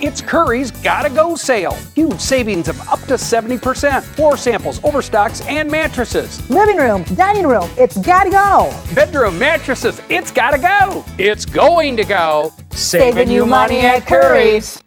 It's Currie's Gotta Go sale. Huge savings of up to 70%. Floor samples, overstocks, and mattresses. Living room, dining room, it's gotta go. Bedroom mattresses, it's gotta go. It's going to go. Saving you money at Currie's.